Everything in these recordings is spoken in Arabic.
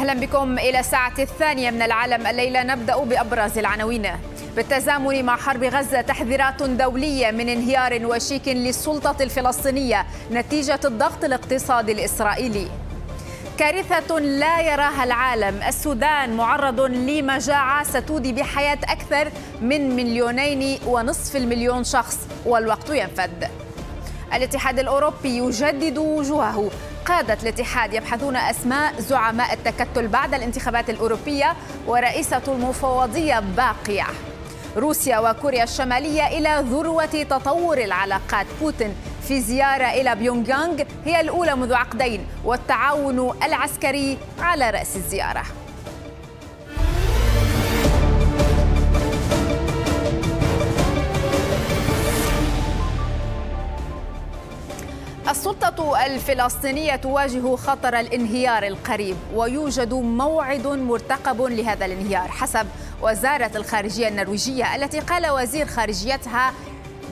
أهلا بكم إلى الساعة الثانية من العالم الليلة. نبدأ بأبرز العناوين. بالتزامن مع حرب غزة تحذيرات دولية من انهيار وشيك للسلطة الفلسطينية نتيجة الضغط الاقتصادي الإسرائيلي. كارثة لا يراها العالم. السودان معرض لمجاعة ستودي بحياة أكثر من مليونين ونصف المليون شخص والوقت ينفد. الاتحاد الأوروبي يجدد وجوهه. قادة الاتحاد يبحثون أسماء زعماء التكتل بعد الانتخابات الأوروبية ورئيسة المفوضية باقية. روسيا وكوريا الشمالية إلى ذروة تطور العلاقات. بوتين في زيارة إلى بيونغ يانغ هي الأولى منذ عقدين والتعاون العسكري على رأس الزيارة. السلطة الفلسطينية تواجه خطر الانهيار القريب ويوجد موعد مرتقب لهذا الانهيار حسب وزارة الخارجية النرويجية التي قال وزير خارجيتها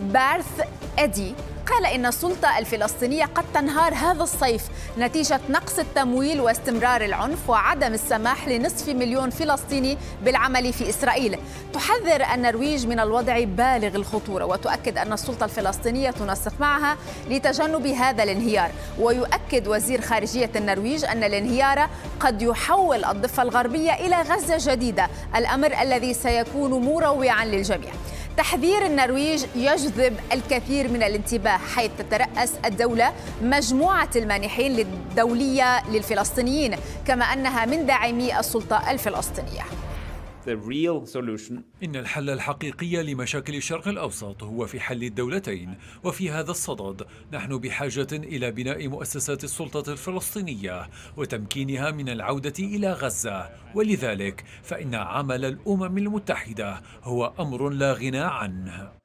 بارث أدي. قال إن السلطة الفلسطينية قد تنهار هذا الصيف نتيجة نقص التمويل واستمرار العنف وعدم السماح لنصف مليون فلسطيني بالعمل في إسرائيل. تحذر النرويج من الوضع بالغ الخطورة وتؤكد أن السلطة الفلسطينية تنسق معها لتجنب هذا الانهيار. ويؤكد وزير خارجية النرويج أن الانهيار قد يحول الضفة الغربية إلى غزة جديدة الأمر الذي سيكون مروعا للجميع. تحذير النرويج يجذب الكثير من الانتباه حيث تترأس الدولة مجموعة المانحين الدولية للفلسطينيين كما أنها من داعمي السلطة الفلسطينية. إن الحل الحقيقي لمشاكل الشرق الأوسط هو في حل الدولتين وفي هذا الصدد. نحن بحاجة إلى بناء مؤسسات السلطة الفلسطينية وتمكينها من العودة إلى غزة. ولذلك فإن عمل الأمم المتحدة هو أمر لا غنى عنه.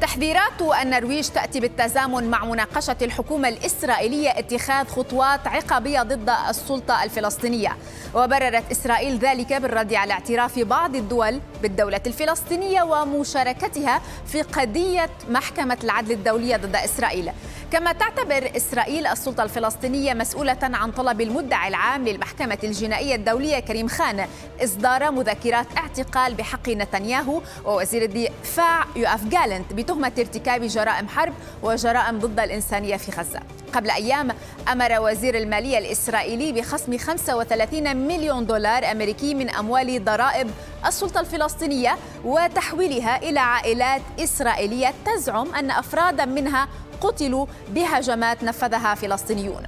تحذيرات النرويج تأتي بالتزامن مع مناقشة الحكومة الإسرائيلية اتخاذ خطوات عقابية ضد السلطة الفلسطينية. وبررت إسرائيل ذلك بالرد على اعتراف بعض الدول بالدولة الفلسطينية ومشاركتها في قضية محكمة العدل الدولية ضد إسرائيل. كما تعتبر إسرائيل السلطة الفلسطينية مسؤولة عن طلب المدعي العام للمحكمة الجنائية الدولية كريم خان إصدار مذكرات اعتقال بحق نتنياهو ووزير الدفاع يوأف جالنت بتهمة ارتكاب جرائم حرب وجرائم ضد الإنسانية في غزة. قبل أيام أمر وزير المالية الإسرائيلي بخصم 35 مليون دولار أمريكي من أموال ضرائب السلطة الفلسطينية وتحويلها إلى عائلات إسرائيلية تزعم أن أفرادا منها قتلوا بهجمات نفذها فلسطينيون.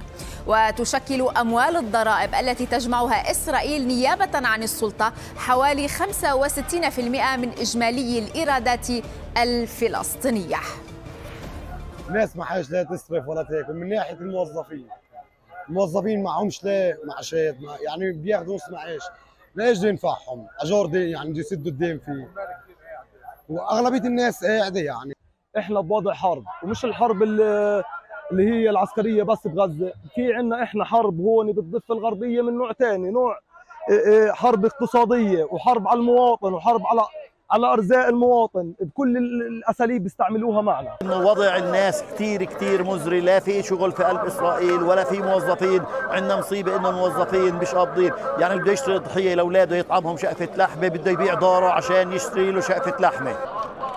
وتشكل أموال الضرائب التي تجمعها إسرائيل نيابة عن السلطة حوالي 65% من إجمالي الإيرادات الفلسطينية. الناس ما حاجة لا تصرف ولا تاكل. من ناحية الموظفين الموظفين معهمش لا معاشات يعني بياخذوا نص معاش. لا إيش ينفعهم. أجور دين يعني بده يسدوا الدين فيه. وأغلبية الناس قاعدة يعني. إحنا بوضع حرب ومش الحرب اللي اللي هي العسكرية بس بغزة. في عندنا إحنا حرب هون بالضفه الغربية من نوع ثاني نوع حرب اقتصادية وحرب على المواطن وحرب على على أرزاق المواطن بكل الأساليب بيستعملوها معنا. إنه وضع الناس كثير كثير مزري. لا في شغل في قلب إسرائيل ولا في موظفين. عندنا مصيبة إنه الموظفين مش قابضين. يعني بده يشتري ضحية لأولاده يطعمهم شقفة لحمة بده يبيع دارة عشان يشتري له شقفة لحمة.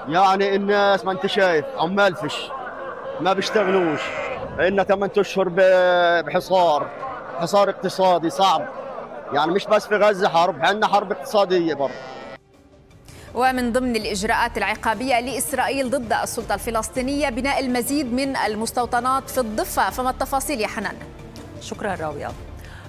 يعني الناس ما أنت شايف عمال فش. ما بيشتغلوش. عندنا 8 أشهر بحصار. حصار اقتصادي صعب. يعني مش بس في غزة حرب. عندنا حرب اقتصادية برضه. ومن ضمن الإجراءات العقابية لإسرائيل ضد السلطة الفلسطينية بناء المزيد من المستوطنات في الضفة. فما التفاصيل يا حنان؟ شكرا راوية.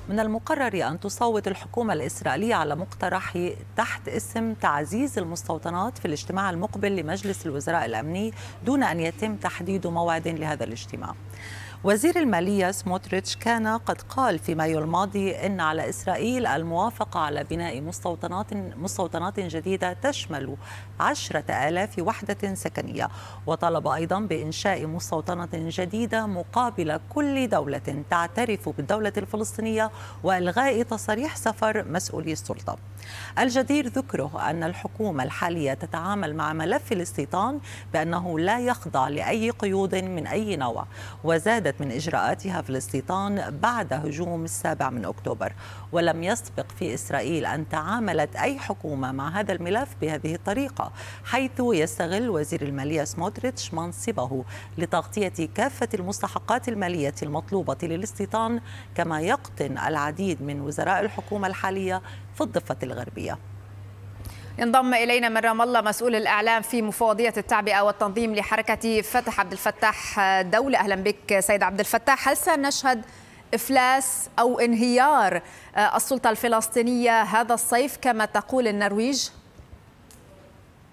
من المقرر أن تصوت الحكومة الإسرائيلية على مقترح تحت اسم تعزيز المستوطنات في الاجتماع المقبل لمجلس الوزراء الأمني دون أن يتم تحديد موعد لهذا الاجتماع. وزير المالية سموتريتش كان قد قال في مايو الماضي إن على إسرائيل الموافقة على بناء مستوطنات مستوطنات جديدة تشمل عشرة آلاف وحدة سكنية. وطلب أيضا بإنشاء مستوطنة جديدة مقابل كل دولة تعترف بالدولة الفلسطينية وإلغاء تصاريح سفر مسؤولي السلطة. الجدير ذكره أن الحكومة الحالية تتعامل مع ملف الاستيطان بأنه لا يخضع لأي قيود من أي نوع وزاد استفادت من إجراءاتها في الاستيطان بعد هجوم السابع من أكتوبر ولم يسبق في إسرائيل أن تعاملت أي حكومة مع هذا الملف بهذه الطريقة حيث يستغل وزير المالية سموتريتش منصبه لتغطية كافة المستحقات المالية المطلوبة للاستيطان كما يقطن العديد من وزراء الحكومة الحالية في الضفة الغربية. ينضم إلينا من رام الله مسؤول الإعلام في مفوضية التعبئه والتنظيم لحركة فتح عبد الفتاح دولة أهلا بك سيد عبد الفتاح هل سنشهد إفلاس أو انهيار السلطة الفلسطينية هذا الصيف كما تقول النرويج؟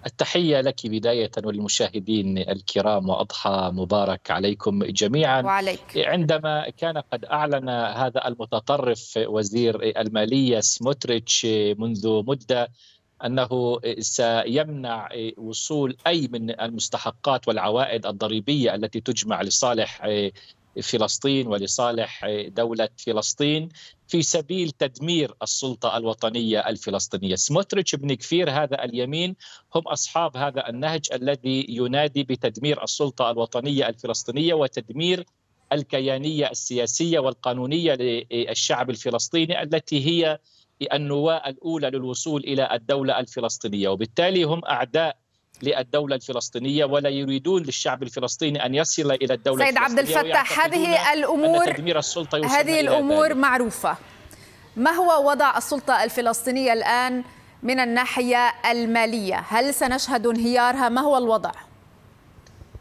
التحية لك بداية وللمشاهدين الكرام وأضحى مبارك عليكم جميعا وعليك. عندما كان قد أعلن هذا المتطرف وزير المالية سموتريتش منذ مدة أنه سيمنع وصول أي من المستحقات والعوائد الضريبية التي تجمع لصالح فلسطين ولصالح دولة فلسطين في سبيل تدمير السلطة الوطنية الفلسطينية، سموتريتش بن كفير هذا اليمين هم أصحاب هذا النهج الذي ينادي بتدمير السلطة الوطنية الفلسطينية وتدمير الكيانية السياسية والقانونية للشعب الفلسطيني التي هي النواة الأولى للوصول إلى الدولة الفلسطينية وبالتالي هم أعداء للدولة الفلسطينية ولا يريدون للشعب الفلسطيني أن يصل إلى الدولة سيد عبد الفتاح هذه الأمور هذه الأمور معروفة. ما هو وضع السلطة الفلسطينية الآن من الناحية المالية؟ هل سنشهد انهيارها؟ ما هو الوضع؟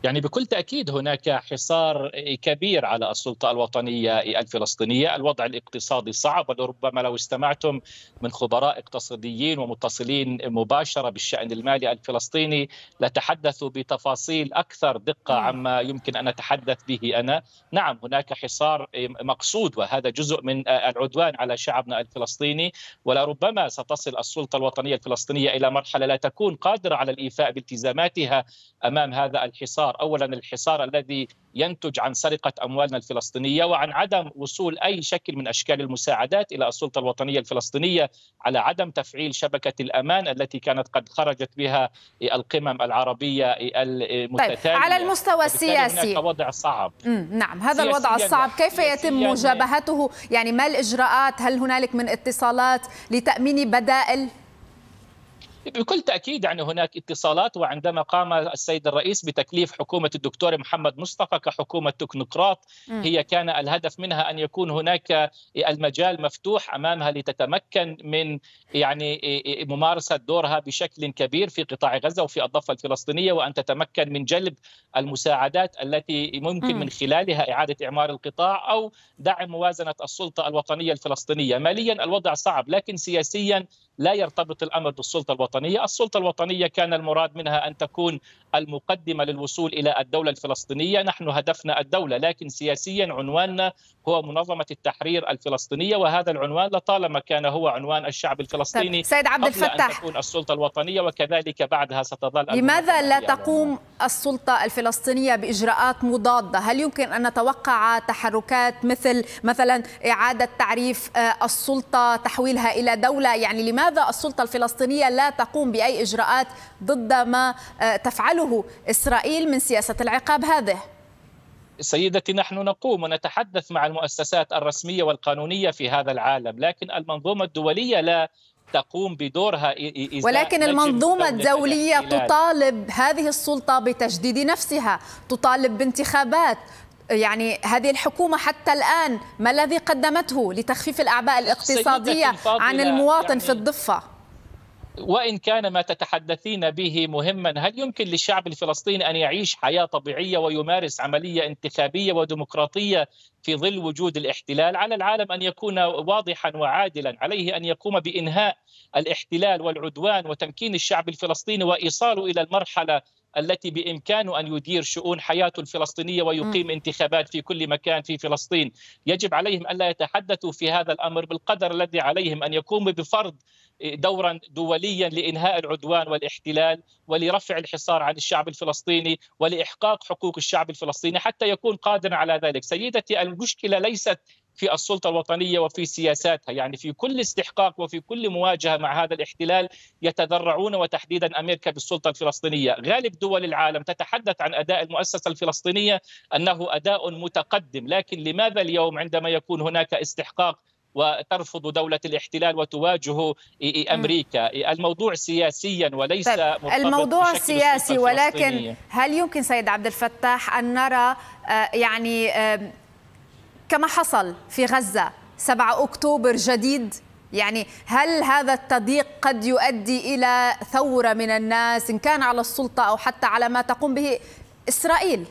يعني بكل تأكيد هناك حصار كبير على السلطة الوطنية الفلسطينية، الوضع الاقتصادي صعب ولربما لو استمعتم من خبراء اقتصاديين ومتصلين مباشرة بالشأن المالي الفلسطيني لتحدثوا بتفاصيل أكثر دقة عما يمكن أن اتحدث به أنا، نعم هناك حصار مقصود وهذا جزء من العدوان على شعبنا الفلسطيني. ولربما ستصل السلطة الوطنية الفلسطينية إلى مرحلة لا تكون قادرة على الإيفاء بالتزاماتها أمام هذا الحصار. اولا الحصار الذي ينتج عن سرقة أموالنا الفلسطينية وعن عدم وصول أي شكل من أشكال المساعدات إلى السلطة الوطنية الفلسطينية على عدم تفعيل شبكة الأمان التي كانت قد خرجت بها القمم العربية المتتالية. طيب على المستوى السياسي. وضع صعب. نعم هذا الوضع الصعب كيف يتم مجابهته؟ يعني ما الإجراءات؟ هل هنالك من اتصالات لتأمين بدائل؟ بكل تأكيد يعني هناك اتصالات وعندما قام السيد الرئيس بتكليف حكومة الدكتور محمد مصطفى كحكومة تكنوقراط هي كان الهدف منها أن يكون هناك المجال مفتوح أمامها لتتمكن من يعني ممارسة دورها بشكل كبير في قطاع غزة وفي الضفة الفلسطينية وأن تتمكن من جلب المساعدات التي ممكن من خلالها إعادة إعمار القطاع أو دعم موازنة السلطة الوطنية الفلسطينية، ماليا الوضع صعب لكن سياسيا لا يرتبط الأمر بالسلطة الوطنية، السلطة الوطنية كان المراد منها أن تكون المقدمة للوصول إلى الدولة الفلسطينية، نحن هدفنا الدولة لكن سياسيا عنواننا هو منظمة التحرير الفلسطينية وهذا العنوان لطالما كان هو عنوان الشعب الفلسطيني سيد عبد الفتاح أن تكون السلطة الوطنية وكذلك بعدها ستظل لماذا لا تقوم السلطة الفلسطينية بإجراءات مضادة؟ هل يمكن أن نتوقع تحركات مثل مثلا إعادة تعريف السلطة تحويلها إلى دولة؟ يعني لماذا لماذا السلطة الفلسطينية لا تقوم بأي إجراءات ضد ما تفعله إسرائيل من سياسة العقاب هذه؟ سيدتي نحن نقوم ونتحدث مع المؤسسات الرسمية والقانونية في هذا العالم لكن المنظومة الدولية لا تقوم بدورها ولكن المنظومة الدولية تطالب هذه السلطة بتجديد نفسها تطالب بانتخابات يعني هذه الحكومة حتى الآن ما الذي قدمته لتخفيف الأعباء الاقتصادية عن المواطن يعني في الضفة؟ وإن كان ما تتحدثين به مهما هل يمكن للشعب الفلسطيني أن يعيش حياة طبيعية ويمارس عملية انتخابية وديمقراطية في ظل وجود الاحتلال؟ على العالم أن يكون واضحا وعادلا عليه أن يقوم بإنهاء الاحتلال والعدوان وتمكين الشعب الفلسطيني وإيصاله إلى المرحلة التي بامكانه أن يدير شؤون حياته الفلسطينية ويقيم. انتخابات في كل مكان في فلسطين، يجب عليهم الا يتحدثوا في هذا الأمر بالقدر الذي عليهم أن يقوموا بفرض دورا دوليا لإنهاء العدوان والاحتلال ولرفع الحصار عن الشعب الفلسطيني ولإحقاق حقوق الشعب الفلسطيني حتى يكون قادرا على ذلك، سيدتي المشكلة ليست في السلطة الوطنية وفي سياساتها، يعني في كل استحقاق وفي كل مواجهة مع هذا الاحتلال يتذرعون وتحديدا أمريكا بالسلطة الفلسطينية، غالب دول العالم تتحدث عن أداء المؤسسة الفلسطينية أنه أداء متقدم، لكن لماذا اليوم عندما يكون هناك استحقاق وترفض دولة الاحتلال وتواجه أمريكا؟ الموضوع سياسيا وليس طيب الموضوع سياسي ولكن هل يمكن سيد عبد الفتاح أن نرى يعني كما حصل في غزة 7 أكتوبر جديد. يعني هل هذا التضييق قد يؤدي إلى ثورة من الناس إن كان على السلطة أو حتى على ما تقوم به إسرائيل؟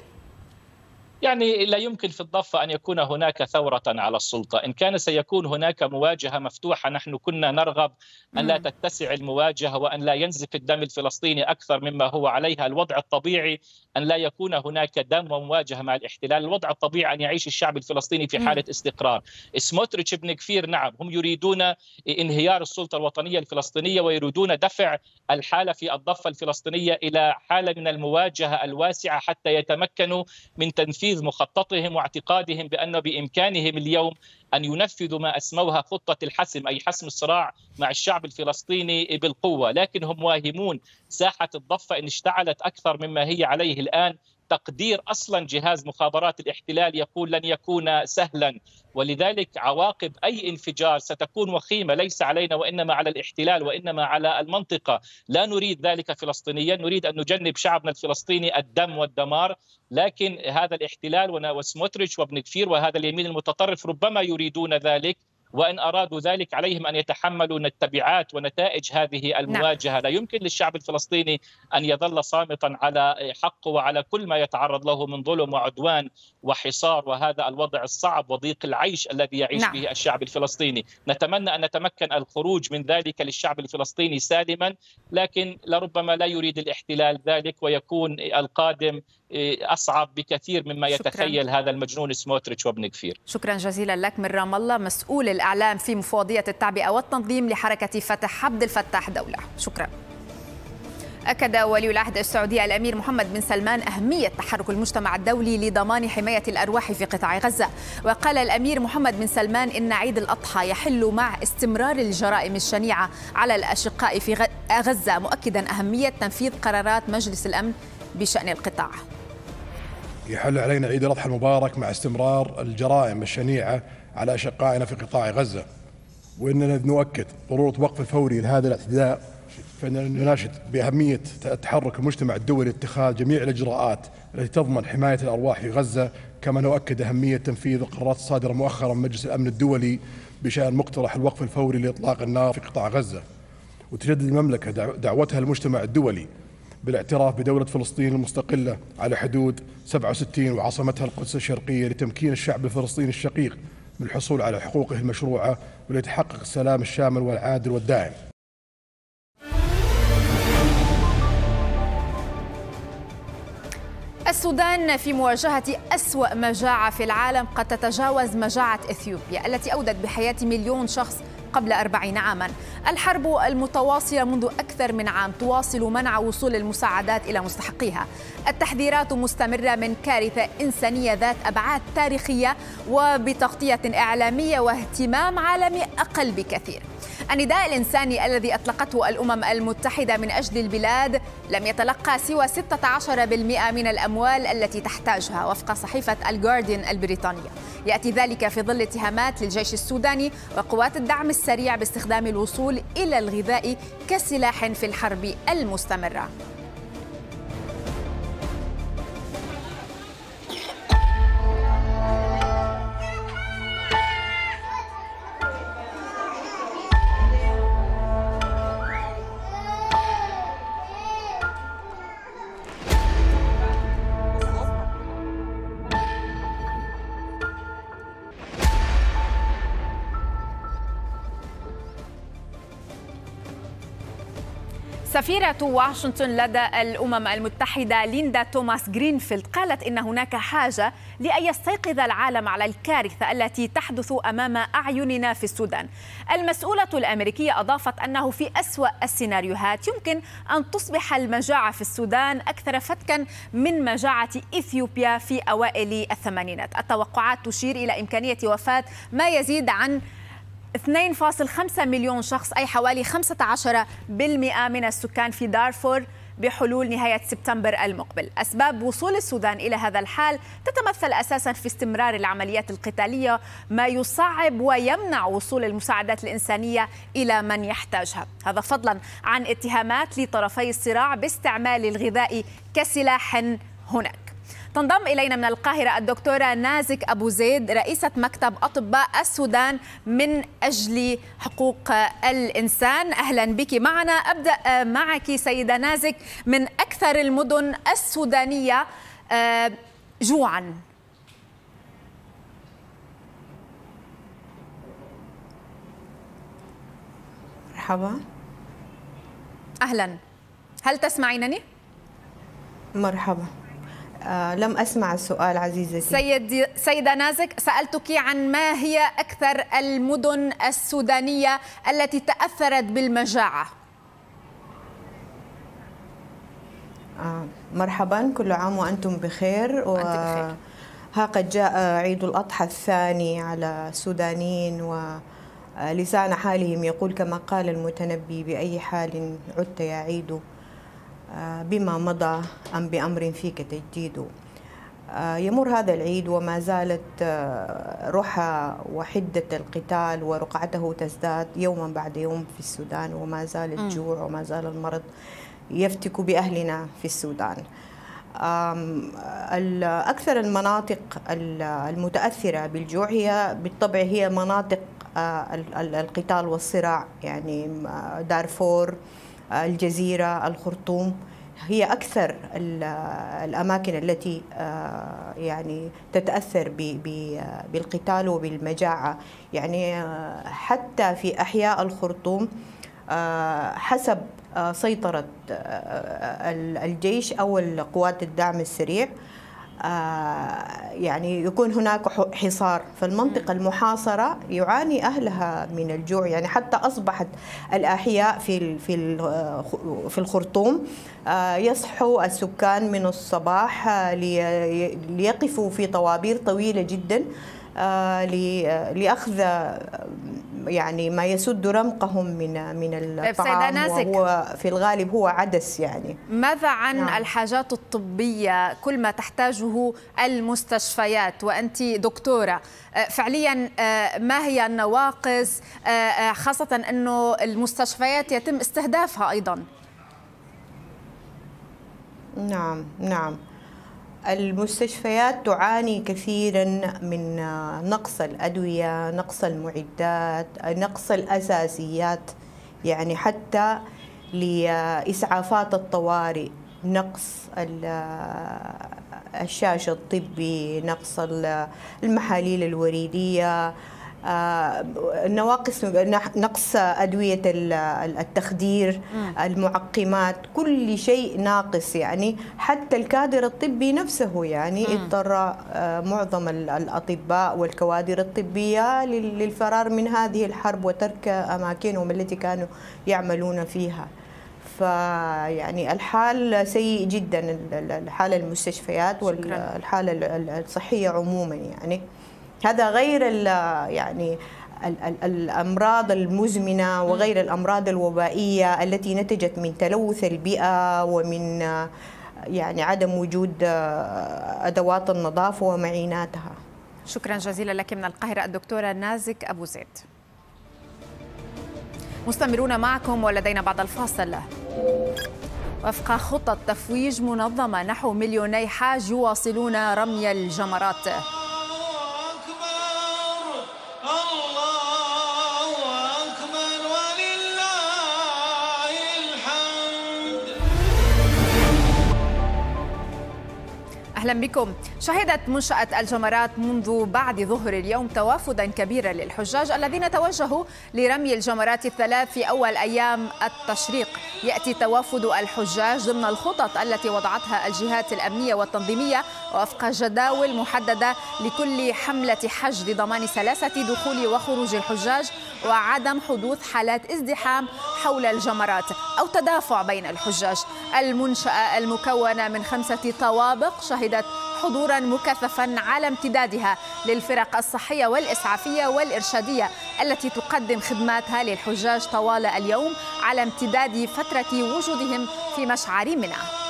يعني لا يمكن في الضفة أن يكون هناك ثورة على السلطة. إن كان سيكون هناك مواجهة مفتوحة نحن كنا نرغب أن لا تتسع المواجهة وأن لا ينزف الدم الفلسطيني أكثر مما هو عليها. الوضع الطبيعي أن لا يكون هناك دم ومواجهة مع الاحتلال. الوضع الطبيعي أن يعيش الشعب الفلسطيني في حالة استقرار. سموتريتش بن كفير نعم هم يريدون انهيار السلطة الوطنية الفلسطينية ويريدون دفع الحالة في الضفة الفلسطينية إلى حالة من المواجهة الواسعة حتى يتمكنوا من تنفيذ تنفيذ مخططهم واعتقادهم بأنه بإمكانهم اليوم أن ينفذوا ما أسموها خطة الحسم أي حسم الصراع مع الشعب الفلسطيني بالقوة. لكن هم واهمون ساحة الضفة إن اشتعلت أكثر مما هي عليه الآن تقدير أصلا جهاز مخابرات الاحتلال يقول لن يكون سهلا ولذلك عواقب أي انفجار ستكون وخيمة ليس علينا وإنما على الاحتلال وإنما على المنطقة، لا نريد ذلك فلسطينيا، نريد أن نجنب شعبنا الفلسطيني الدم والدمار، لكن هذا الاحتلال وسموتريتش وابن كفير وهذا اليمين المتطرف ربما يريدون ذلك. وإن أرادوا ذلك عليهم أن يتحملوا التبعات ونتائج هذه المواجهة، نعم. لا يمكن للشعب الفلسطيني أن يظل صامتا على حقه وعلى كل ما يتعرض له من ظلم وعدوان وحصار وهذا الوضع الصعب وضيق العيش الذي يعيش نعم. به الشعب الفلسطيني، نتمنى أن نتمكن الخروج من ذلك للشعب الفلسطيني سالما، لكن لربما لا يريد الاحتلال ذلك ويكون القادم أصعب بكثير مما شكرا. يتخيل هذا المجنون سموتريتش وابن كفير. شكرا جزيلا لك من رام الله مسؤول الإعلام في مفوضية التعبئه والتنظيم لحركة فتح عبد الفتاح دولة. شكرا. أكد ولي العهد السعودي الأمير محمد بن سلمان أهمية تحرك المجتمع الدولي لضمان حماية الأرواح في قطاع غزة وقال الأمير محمد بن سلمان إن عيد الأضحى يحل مع استمرار الجرائم الشنيعة على الأشقاء في غزة مؤكدا أهمية تنفيذ قرارات مجلس الأمن بشأن القطاع يحل علينا عيد الأضحى المبارك مع استمرار الجرائم الشنيعة على أشقائنا في قطاع غزة. وإننا نؤكد ضرورة وقف الفوري لهذا الاعتداء فإننا نناشد بأهمية تحرك المجتمع الدولي لاتخاذ جميع الإجراءات التي تضمن حماية الأرواح في غزة. كما نؤكد أهمية تنفيذ القرارات الصادرة مؤخرا من مجلس الأمن الدولي بشأن مقترح الوقف الفوري لإطلاق النار في قطاع غزة. وتجدد المملكة دعوتها للمجتمع الدولي بالاعتراف بدولة فلسطين المستقلة على حدود 67 وعاصمتها القدس الشرقية لتمكين الشعب الفلسطيني الشقيق من الحصول على حقوقه المشروعة وليتحقق السلام الشامل والعادل والدائم السودان في مواجهة أسوأ مجاعة في العالم قد تتجاوز مجاعة إثيوبيا التي أودت بحياة مليون شخص قبل أربعين عاما. الحرب المتواصلة منذ أكثر من عام تواصل منع وصول المساعدات إلى مستحقيها. التحذيرات مستمرة من كارثة إنسانية ذات أبعاد تاريخية وبتغطية إعلامية واهتمام عالمي أقل بكثير. النداء الإنساني الذي أطلقته الأمم المتحدة من أجل البلاد لم يتلقى سوى 16% من الأموال التي تحتاجها وفق صحيفة الجارديان البريطانية. يأتي ذلك في ظل اتهامات للجيش السوداني وقوات الدعم السريع باستخدام الوصول إلى الغذاء كسلاح في الحرب المستمرة. سفيرة واشنطن لدى الأمم المتحدة ليندا توماس جرينفيلد قالت إن هناك حاجة لأن يستيقظ العالم على الكارثة التي تحدث أمام أعيننا في السودان. المسؤولة الأمريكية أضافت أنه في أسوأ السيناريوهات يمكن أن تصبح المجاعة في السودان أكثر فتكا من مجاعة إثيوبيا في أوائل الثمانينات. التوقعات تشير إلى إمكانية وفاة ما يزيد عن 2.5 مليون شخص أي حوالي 15% من السكان في دارفور بحلول نهاية سبتمبر المقبل. أسباب وصول السودان إلى هذا الحال تتمثل أساسا في استمرار العمليات القتالية ما يصعب ويمنع وصول المساعدات الإنسانية إلى من يحتاجها. هذا فضلا عن اتهامات لطرفي الصراع باستعمال الغذاء كسلاح هناك. تنضم إلينا من القاهرة الدكتورة نازك أبو زيد رئيسة مكتب أطباء السودان من أجل حقوق الإنسان. أهلا بك معنا. أبدأ معك سيدة نازك من أكثر المدن السودانية جوعا. مرحبا. أهلا. هل تسمعينني؟ مرحبا. آه لم أسمع السؤال عزيزتي. سيد سيدة نازك سألتك عن ما هي أكثر المدن السودانية التي تأثرت بالمجاعة؟ آه مرحبا كل عام وأنتم بخير. و... ها قد جاء عيد الأضحى الثاني على السودانيين ولسان حالهم يقول كما قال المتنبي بأي حال عدت يا عيد بما مضى أم بأمر فيك تجديد. يمر هذا العيد وما زالت رحى وحدة القتال ورقعته تزداد يوما بعد يوم في السودان وما زال الجوع وما زال المرض يفتك بأهلنا في السودان. أكثر المناطق المتأثرة بالجوع هي بالطبع هي مناطق القتال والصراع يعني دارفور الجزيرة الخرطوم هي أكثر الأماكن التي يعني تتأثر بالقتال وبالمجاعة. يعني حتى في أحياء الخرطوم حسب سيطرة الجيش أو القوات الدعم السريع يعني يكون هناك حصار. فالمنطقة المحاصرة يعاني أهلها من الجوع. يعني حتى أصبحت الأحياء في في في الخرطوم يصحوا السكان من الصباح ليقفوا في طوابير طويلة جدا لأخذ يعني ما يسد رمقهم من من الطعام وهو في الغالب هو عدس يعني. ماذا عن نعم. الحاجات الطبية؟ كل ما تحتاجه المستشفيات. وأنت دكتورة فعليا ما هي النواقص؟ خاصة أنه المستشفيات يتم استهدافها أيضا. نعم نعم. المستشفيات تعاني كثيرا من نقص الأدوية، نقص المعدات، نقص الأساسيات. يعني حتى لإسعافات الطوارئ، نقص الشاشه الطبي، نقص المحاليل الوريدية، نواقص نقص أدوية التخدير المعقمات كل شيء ناقص يعني. حتى الكادر الطبي نفسه يعني اضطر معظم الأطباء والكوادر الطبية للفرار من هذه الحرب وترك أماكنهم التي كانوا يعملون فيها. فيعني الحال سيء جدا الحالة المستشفيات والحالة الصحية عموما يعني. هذا غير يعني الأمراض المزمنة وغير الأمراض الوبائية التي نتجت من تلوث البيئة ومن يعني عدم وجود أدوات النظافة ومعيناتها. شكرا جزيلا لك من القاهرة الدكتورة نازك أبو زيد. مستمرون معكم ولدينا بعد الفاصل وفق خطط تفويج منظمة نحو مليوني حاج يواصلون رمي الجمرات. أهلا بكم. شهدت منشأة الجمرات منذ بعد ظهر اليوم توافدا كبيرا للحجاج الذين توجهوا لرمي الجمرات الثلاث في أول أيام التشريق. يأتي توافد الحجاج ضمن الخطط التي وضعتها الجهات الأمنية والتنظيمية وفق جداول محددة لكل حملة حج لضمان سلاسة دخول وخروج الحجاج وعدم حدوث حالات ازدحام حول الجمرات أو تدافع بين الحجاج. المنشأة المكونة من خمسة طوابق شهدت حضورا مكثفا على امتدادها للفرق الصحية والإسعافية والإرشادية التي تقدم خدماتها للحجاج طوال اليوم على امتداد فترة وجودهم في مشعر منى.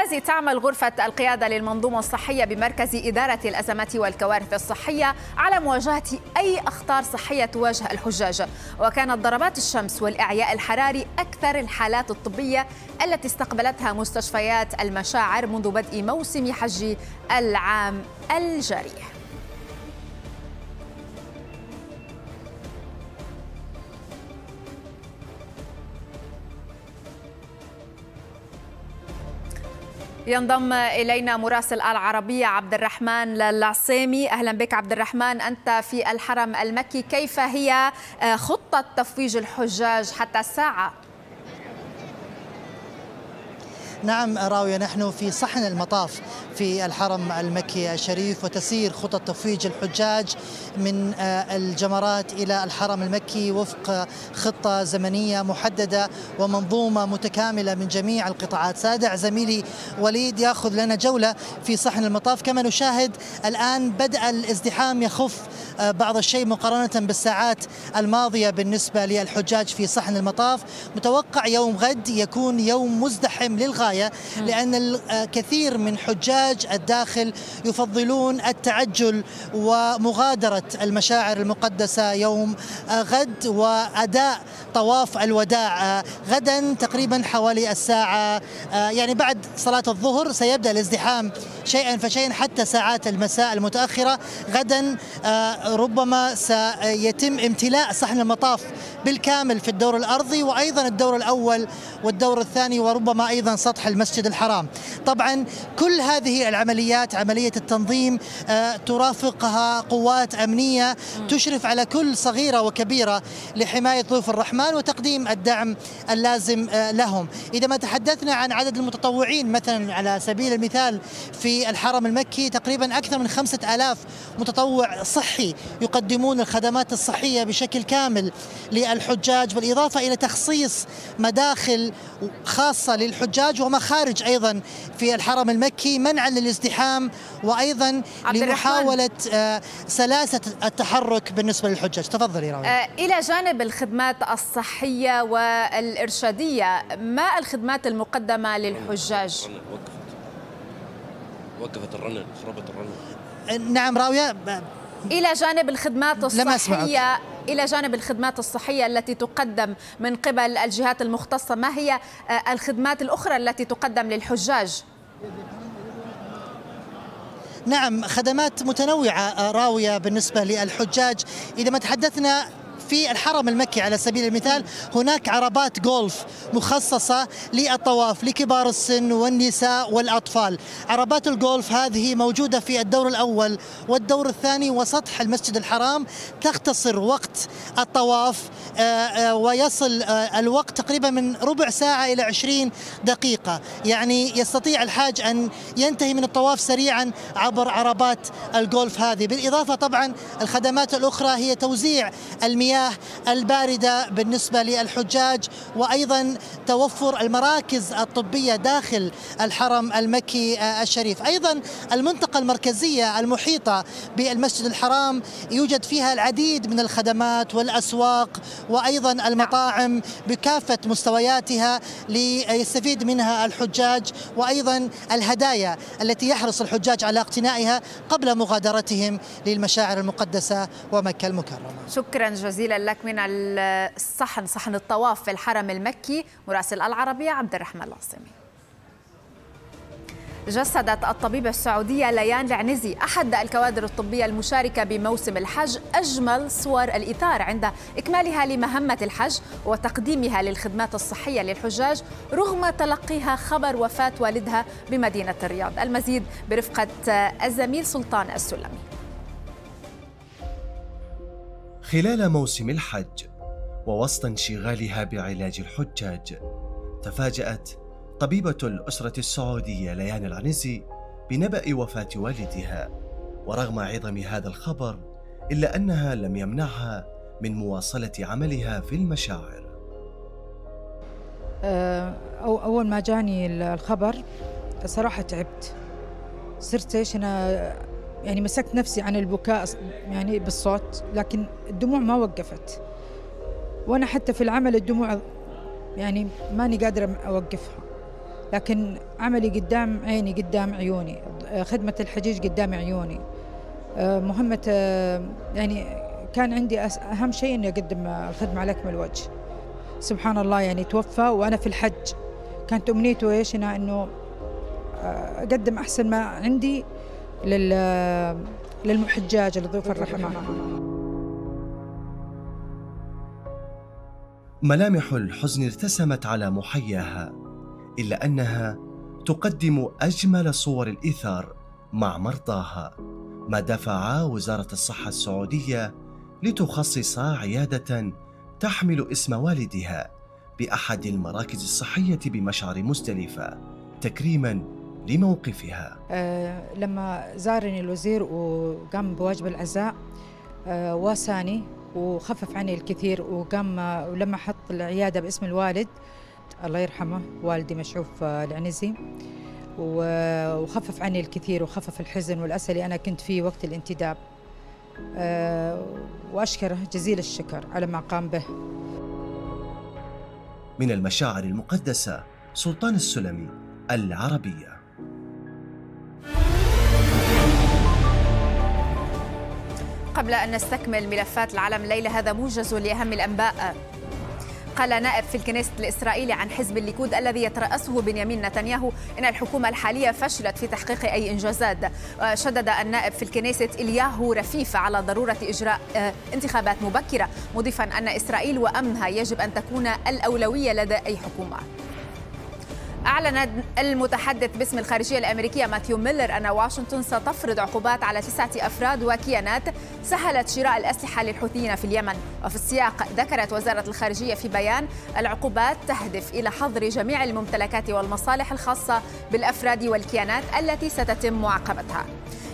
بالتوازي تعمل غرفة القيادة للمنظومة الصحية بمركز إدارة الأزمات والكوارث الصحية على مواجهة أي أخطار صحية تواجه الحجاج. وكانت ضربات الشمس والإعياء الحراري أكثر الحالات الطبية التي استقبلتها مستشفيات المشاعر منذ بدء موسم حج العام الجاري. ينضم إلينا مراسل العربية عبد الرحمن العصيمي أهلا بك عبد الرحمن. أنت في الحرم المكي. كيف هي خطة تفويج الحجاج حتى الساعة؟ نعم راوية نحن في صحن المطاف في الحرم المكي الشريف وتسير خطط تفويج الحجاج من الجمرات إلى الحرم المكي وفق خطة زمنية محددة ومنظومة متكاملة من جميع القطاعات. سادع زميلي وليد يأخذ لنا جولة في صحن المطاف. كما نشاهد الآن بدأ الازدحام يخف بعض الشيء مقارنة بالساعات الماضية بالنسبة للحجاج في صحن المطاف. متوقع يوم غد يكون يوم مزدحم للغاية لأن الكثير من حجاج الداخل يفضلون التعجل ومغادرة المشاعر المقدسة يوم غد وأداء طواف الوداع. غدا تقريبا حوالي الساعة يعني بعد صلاة الظهر سيبدأ الازدحام شيئا فشيئا حتى ساعات المساء المتأخرة. غدا ربما سيتم امتلاء صحن المطاف بالكامل في الدور الأرضي وأيضا الدور الأول والدور الثاني وربما أيضا سطح المسجد الحرام. طبعا كل هذه العمليات عملية التنظيم ترافقها قوات أمنية تشرف على كل صغيرة وكبيرة لحماية ضيوف الرحمن وتقديم الدعم اللازم لهم. إذا ما تحدثنا عن عدد المتطوعين مثلا على سبيل المثال في الحرم المكي تقريبا أكثر من خمسة آلاف متطوع صحي يقدمون الخدمات الصحية بشكل كامل للحجاج بالإضافة إلى تخصيص مداخل خاصة للحجاج ومخارج أيضا في الحرم المكي منعا للازدحام وأيضا لمحاولة سلاسة التحرك بالنسبة للحجاج. تفضلي راوي إلى جانب الخدمات الصحية والإرشادية ما الخدمات المقدمة للحجاج؟ وقفت الرنن خربت الرنن. نعم راوية. إلى جانب الخدمات الصحية إلى جانب الخدمات الصحية التي تقدم من قبل الجهات المختصة ما هي الخدمات الأخرى التي تقدم للحجاج؟ نعم خدمات متنوعة راوية بالنسبة للحجاج. إذا ما تحدثنا في الحرم المكي على سبيل المثال هناك عربات جولف مخصصة للطواف لكبار السن والنساء والأطفال. عربات الجولف هذه موجودة في الدور الأول والدور الثاني وسطح المسجد الحرام. تختصر وقت الطواف ويصل الوقت تقريبا من ربع ساعة إلى عشرين دقيقة. يعني يستطيع الحاج أن ينتهي من الطواف سريعا عبر عربات الجولف هذه. بالإضافة طبعا الخدمات الأخرى هي توزيع المياه الباردة بالنسبة للحجاج وأيضا توفر المراكز الطبية داخل الحرم المكي الشريف. أيضا المنطقة المركزية المحيطة بالمسجد الحرام يوجد فيها العديد من الخدمات والأسواق وأيضا المطاعم بكافة مستوياتها ليستفيد منها الحجاج وأيضا الهدايا التي يحرص الحجاج على اقتنائها قبل مغادرتهم للمشاعر المقدسة ومكة المكرمة. شكرا جزيلا. لك من الصحن صحن الطواف في الحرم المكي مراسل العربية عبد الرحمن العاصمي. جسدت الطبيبة السعودية ليان العنزي أحد الكوادر الطبية المشاركة بموسم الحج أجمل صور الإثار عند إكمالها لمهمة الحج وتقديمها للخدمات الصحية للحجاج رغم تلقيها خبر وفاة والدها بمدينة الرياض. المزيد برفقة الزميل سلطان السلمي. خلال موسم الحج ووسط انشغالها بعلاج الحجاج تفاجأت طبيبة الأسرة السعودية ليان العنزي بنبأ وفاة والدها. ورغم عظم هذا الخبر إلا أنها لم يمنعها من مواصلة عملها في المشاعر. أو أول ما جاني الخبر صراحة تعبت. صرت إيش أنا يعني مسكت نفسي عن البكاء يعني بالصوت لكن الدموع ما وقفت. وأنا حتى في العمل الدموع يعني ماني قادرة أوقفها. لكن عملي قدام عيني قدام عيوني خدمة الحجيج قدام عيوني. آه، مهمة آه، يعني كان عندي أهم شيء إني أقدم الخدمة على أكمل وجه. سبحان الله يعني توفى وأنا في الحج. كانت أمنيته إيش؟ إنه آه، أقدم أحسن ما عندي. للمحجاج لضيوف الرحمن ملامح الحزن ارتسمت على محياها إلا أنها تقدم أجمل صور الإيثار مع مرضاها ما دفع وزارة الصحة السعودية لتخصص عيادة تحمل اسم والدها بأحد المراكز الصحية بمشعر مزدلفه تكريما لموقفها. أه لما زارني الوزير وقام بواجب العزاء أه واساني وخفف عني الكثير وقام ولما حط العيادة باسم الوالد الله يرحمه والدي مشعوف العنزي وخفف عني الكثير وخفف الحزن والأسى اللي أنا كنت فيه وقت الانتداب. آه، وأشكره جزيل الشكر على ما قام به. من المشاعر المقدسة سلطان السلمي العربية. قبل أن نستكمل ملفات العالم الليلة هذا موجز لأهم الأنباء. قال نائب في الكنيست الإسرائيلي عن حزب الليكود الذي يترأسه بنيامين نتنياهو إن الحكومة الحالية فشلت في تحقيق أي إنجازات. شدد النائب في الكنيست إلياهو رفيف على ضرورة إجراء آه، انتخابات مبكرة مضيفا أن إسرائيل وأمنها يجب أن تكون الأولوية لدى أي حكومة. أعلن المتحدث باسم الخارجية الأمريكية ماثيو ميلر أن واشنطن ستفرض عقوبات على تسعة أفراد وكيانات سهلت شراء الأسلحة للحوثيين في اليمن. وفي السياق ذكرت وزارة الخارجية في بيان العقوبات تهدف إلى حظر جميع الممتلكات والمصالح الخاصة بالأفراد والكيانات التي ستتم معاقبتها.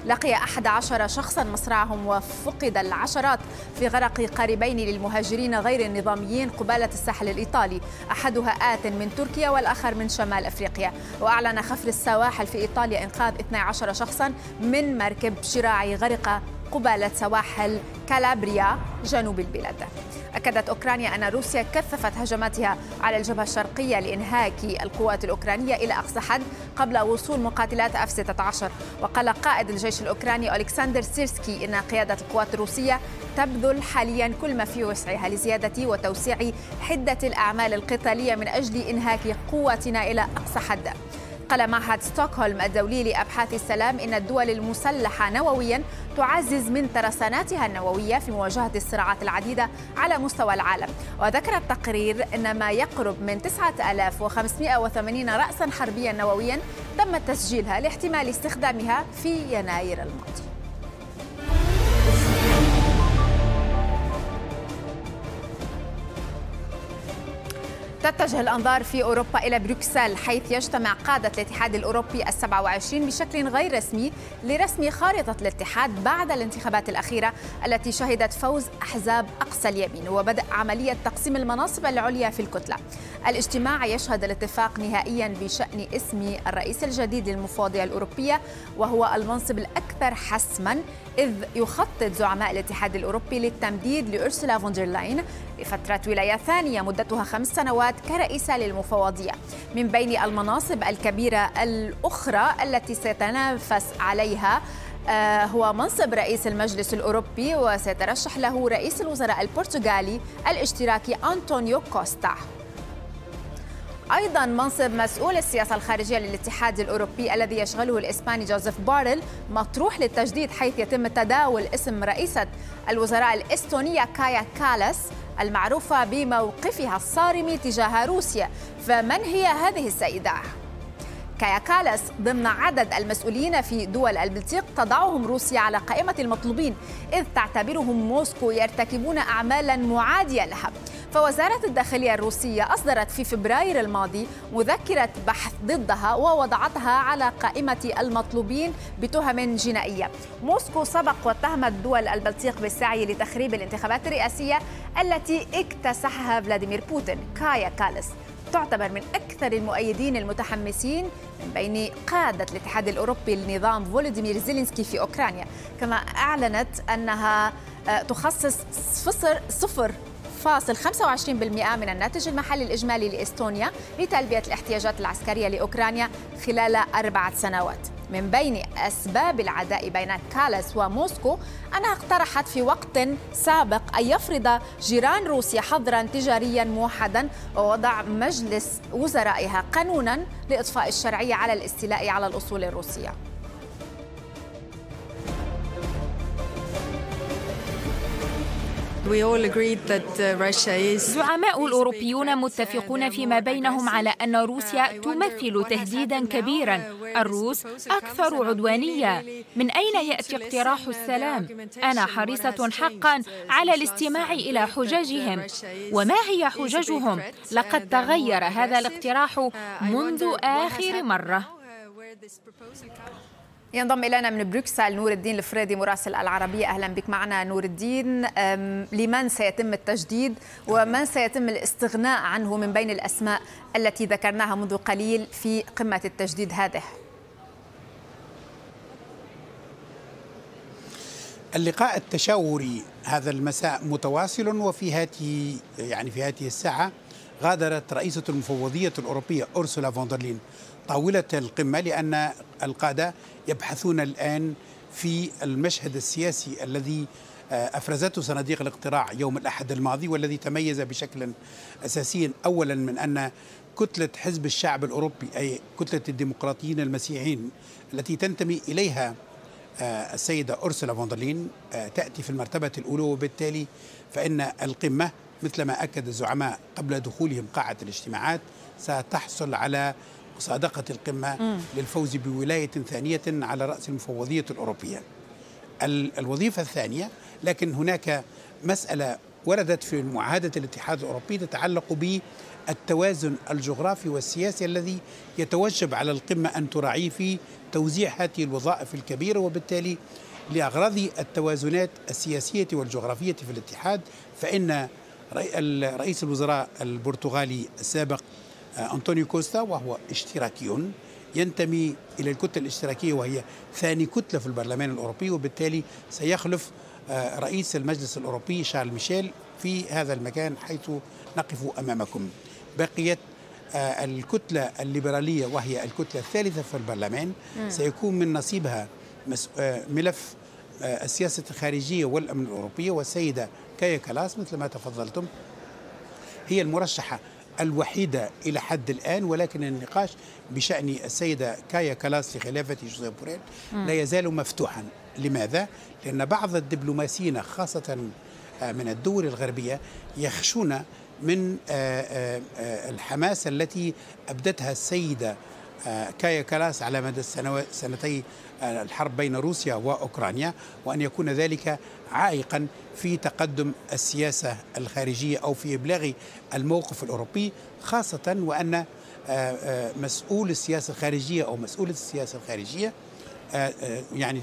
لقي أحد عشر شخصا مصرعهم وفقد العشرات في غرق قاربين للمهاجرين غير النظاميين قبالة الساحل الإيطالي. أحدها آت من تركيا والآخر من شمال أفريقيا. وأعلن خفر السواحل في إيطاليا إنقاذ 12 شخصا من مركب شراعي غرق قبالة سواحل كالابريا جنوب البلاد. أكدت أوكرانيا أن روسيا كثفت هجماتها على الجبهة الشرقية لإنهاك القوات الأوكرانية إلى أقصى حد قبل وصول مقاتلات أف 16 وقال قائد الجيش الأوكراني ألكسندر سيرسكي إن قيادة القوات الروسية تبذل حاليا كل ما في وسعها لزيادة وتوسيع حدة الأعمال القتالية من أجل إنهاك قواتنا إلى أقصى حد. قال معهد ستوكهولم الدولي لأبحاث السلام إن الدول المسلحة نوويا تعزز من ترساناتها النووية في مواجهة الصراعات العديدة على مستوى العالم. وذكر التقرير أن ما يقرب من 9580 رأسا حربيا نوويا تم تسجيلها لاحتمال استخدامها في يناير الماضي. تتجه الأنظار في أوروبا إلى بروكسل حيث يجتمع قادة الاتحاد الأوروبي السبع وعشرين بشكل غير رسمي لرسم خارطة الاتحاد بعد الانتخابات الأخيرة التي شهدت فوز أحزاب أقصى اليمين وبدأ عملية تقسيم المناصب العليا في الكتلة. الاجتماع يشهد الاتفاق نهائيا بشأن اسم الرئيس الجديد للمفوضية الأوروبية وهو المنصب الأكثر حسما إذ يخطط زعماء الاتحاد الأوروبي للتمديد لأورسولا فون دير لاين لفترة ولاية ثانية مدتها خمس سنوات كرئيسة للمفوضية من بين المناصب الكبيرة الأخرى التي سيتنافس عليها آه، هو منصب رئيس المجلس الأوروبي وسيترشح له رئيس الوزراء البرتغالي الاشتراكي أنطونيو كوستا. أيضا منصب مسؤول السياسة الخارجية للاتحاد الأوروبي الذي يشغله الإسباني جوزيف بارل مطروح للتجديد حيث يتم تداول اسم رئيسة الوزراء الإستونية كايا كالاس المعروفة بموقفها الصارم تجاه روسيا فمن هي هذه السيدة؟ كايا كالاس ضمن عدد المسؤولين في دول البلطيق تضعهم روسيا على قائمة المطلوبين إذ تعتبرهم موسكو يرتكبون أعمالا معادية لها. فوزارة الداخلية الروسية أصدرت في فبراير الماضي مذكرة بحث ضدها ووضعتها على قائمة المطلوبين بتهم جنائية. موسكو سبق واتهمت دول البلطيق بالسعي لتخريب الانتخابات الرئاسية التي اكتسحها فلاديمير بوتين كايا كالس تعتبر من أكثر المؤيدين المتحمسين من بين قادة الاتحاد الأوروبي لنظام فولوديمير زيلينسكي في أوكرانيا. كما أعلنت أنها تخصص صفر, صفر فاصل 25% من الناتج المحلي الإجمالي لإستونيا لتلبية الاحتياجات العسكرية لأوكرانيا خلال أربعة سنوات. من بين أسباب العداء بين كالاس وموسكو أنها اقترحت في وقت سابق أن يفرض جيران روسيا حظرا تجاريا موحدا ووضع مجلس وزرائها قانونا لإطفاء الشرعية على الاستيلاء على الأصول الروسية. زعماء الأوروبيون متفقون فيما بينهم على أن روسيا تمثل تهديدا كبيرا الروس أكثر عدوانية من أين يأتي اقتراح السلام؟ أنا حريصة حقا على الاستماع إلى حججهم وما هي حججهم؟ لقد تغير هذا الاقتراح منذ آخر مرة ينضم إلينا من بروكسل نور الدين الفريدي مراسل العربية. أهلا بك معنا نور الدين. لمن سيتم التجديد ومن سيتم الاستغناء عنه من بين الأسماء التي ذكرناها منذ قليل في قمة التجديد هذه؟ اللقاء التشاوري هذا المساء متواصل وفي هذه يعني في هذه الساعة غادرت رئيسة المفوضية الأوروبية أورسولا فوندرلين طاولة القمة لأن القادة يبحثون الآن في المشهد السياسي الذي أفرزته صناديق الاقتراع يوم الأحد الماضي والذي تميز بشكل أساسي أولا من أن كتلة حزب الشعب الأوروبي أي كتلة الديمقراطيين المسيحيين التي تنتمي إليها السيدة أرسلا فوندرلين تأتي في المرتبة الأولى وبالتالي فإن القمة مثلما أكد الزعماء قبل دخولهم قاعة الاجتماعات ستحصل على مصادقة القمة م. للفوز بولاية ثانية على رأس المفوضية الأوروبية الوظيفة الثانية لكن هناك مسألة وردت في معاهدة الاتحاد الأوروبي تتعلق بالتوازن الجغرافي والسياسي الذي يتوجب على القمة أن تراعيه في توزيع هذه الوظائف الكبيرة وبالتالي لأغراض التوازنات السياسية والجغرافية في الاتحاد فإن رئيس الوزراء البرتغالي السابق أنطونيو كوستا وهو اشتراكي ينتمي إلى الكتلة الاشتراكية وهي ثاني كتلة في البرلمان الأوروبي وبالتالي سيخلف رئيس المجلس الأوروبي شارل ميشيل في هذا المكان حيث نقف أمامكم. بقيت الكتلة الليبرالية وهي الكتلة الثالثة في البرلمان. سيكون من نصيبها ملف السياسة الخارجية والأمن الأوروبية والسيدة كايا كلاس مثل ما تفضلتم هي المرشحة الوحيدة إلى حد الآن ولكن النقاش بشأن السيدة كايا كلاس لخلافة جوزيف بوريل لا يزال مفتوحا لماذا؟ لأن بعض الدبلوماسيين خاصة من الدول الغربية يخشون من الحماسة التي أبدتها السيدة كايا كلاس على مدى سنتي الحرب بين روسيا وأوكرانيا وأن يكون ذلك عائقا في تقدم السياسة الخارجية أو في إبلاغ الموقف الأوروبي خاصة وأن مسؤول السياسة الخارجية أو مسؤولة السياسة الخارجية يعني